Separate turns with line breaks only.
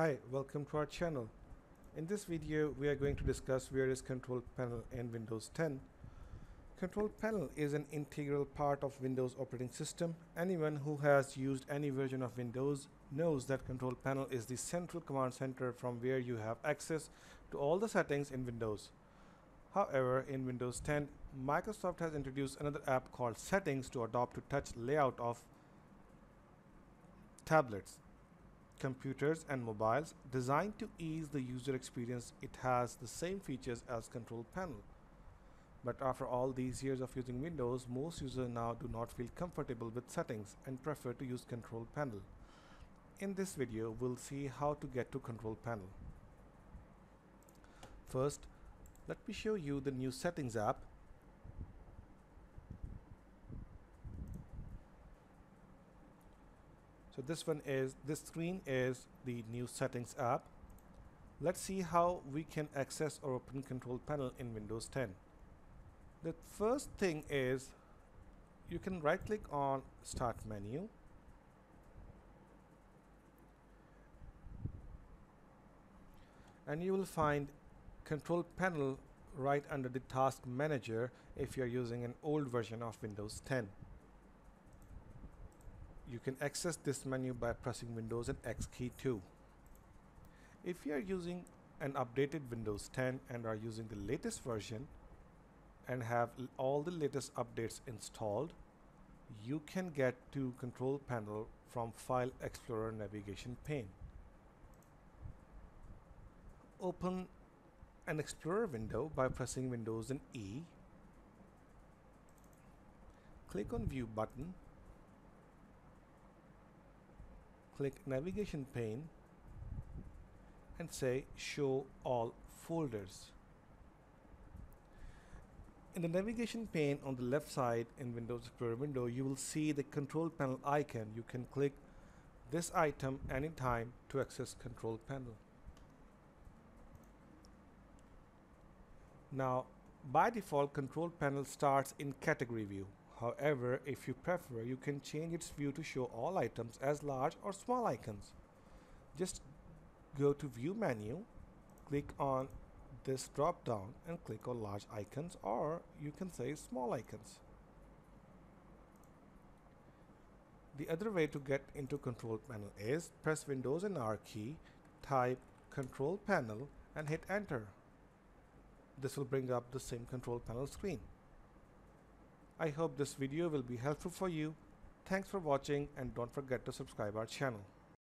Hi, welcome to our channel. In this video, we are going to discuss various control panel in Windows 10. Control panel is an integral part of Windows operating system. Anyone who has used any version of Windows knows that control panel is the central command center from where you have access to all the settings in Windows. However, in Windows 10, Microsoft has introduced another app called Settings to adopt to touch layout of tablets computers and mobiles designed to ease the user experience it has the same features as control panel. But after all these years of using Windows most users now do not feel comfortable with settings and prefer to use control panel. In this video we'll see how to get to control panel. First let me show you the new settings app so this one is this screen is the new settings app. Let's see how we can access or open control panel in Windows 10 the first thing is you can right click on start menu. And you will find control panel right under the task manager if you're using an old version of Windows 10 you can access this menu by pressing Windows and X key too. If you are using an updated Windows 10 and are using the latest version and have all the latest updates installed, you can get to control panel from File Explorer navigation pane. Open an Explorer window by pressing Windows and E. Click on View button click navigation pane and say show all folders. In the navigation pane on the left side in Windows Explorer window you will see the control panel icon. You can click this item anytime to access control panel. Now by default control panel starts in category view However, if you prefer, you can change its view to show all items as large or small icons. Just go to view menu, click on this drop down and click on large icons or you can say small icons. The other way to get into control panel is press Windows and R key, type control panel and hit enter. This will bring up the same control panel screen. I hope this video will be helpful for you. Thanks for watching and don't forget to subscribe our channel.